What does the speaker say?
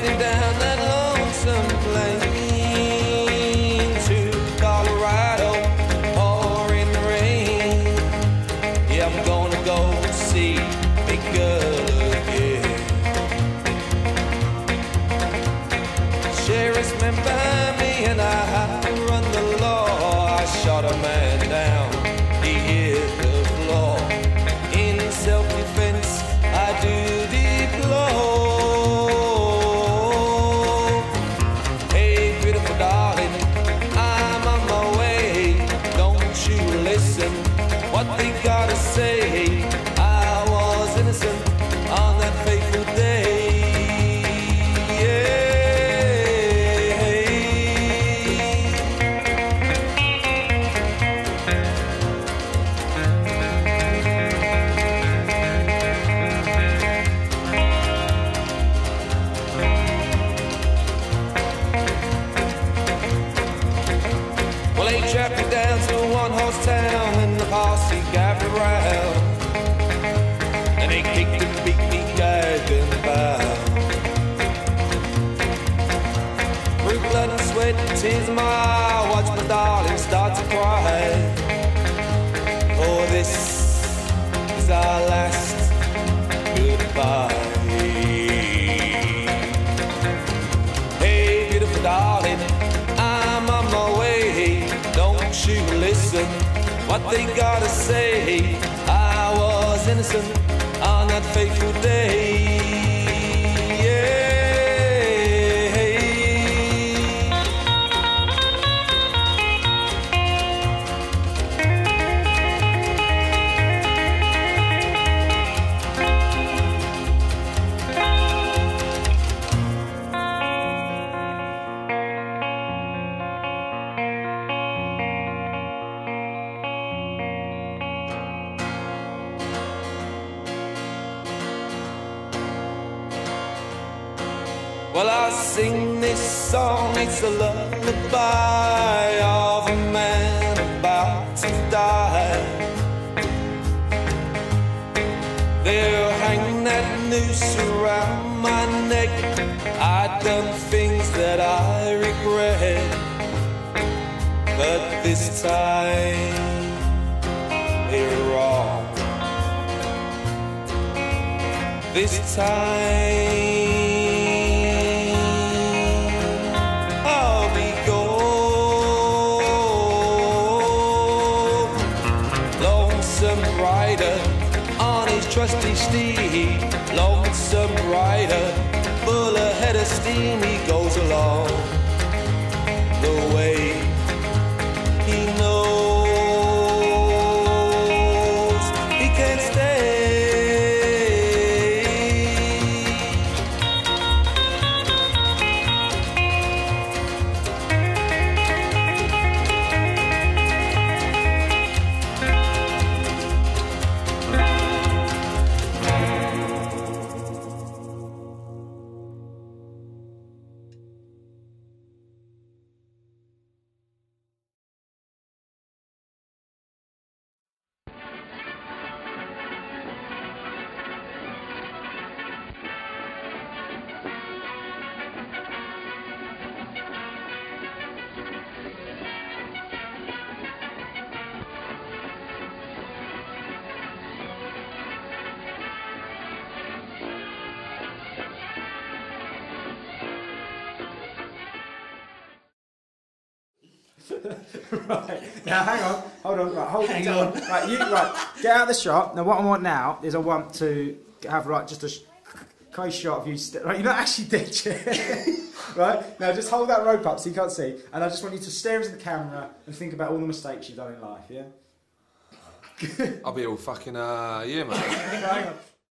down that lonesome plain to Colorado pouring rain. Yeah, I'm gonna go see big girl. Tears in my darling start to cry. Oh, this is our last goodbye. Hey, beautiful darling, I'm on my way. Don't you listen what they gotta say? I was innocent on that fateful Well, I sing this song, it's a lullaby of a man about to die. They'll hang that noose around my neck. I've done things that I regret, but this time they're wrong. This time rider on his trusty steed. Lonesome rider, full of head of steam. He goes along the way right. Now hang on. Hold on. Right. Hold hang on. Right. You right. Get out of the shot. Now what I want now is I want to have right, just a sh- close shot of you. St- right. You're not actually dead yet. right. Now just hold that rope up so you can't see, and I just want you to stare into the camera and think about all the mistakes you've done in life. Yeah. I'll be all fucking, uh, yeah, mate. hang on.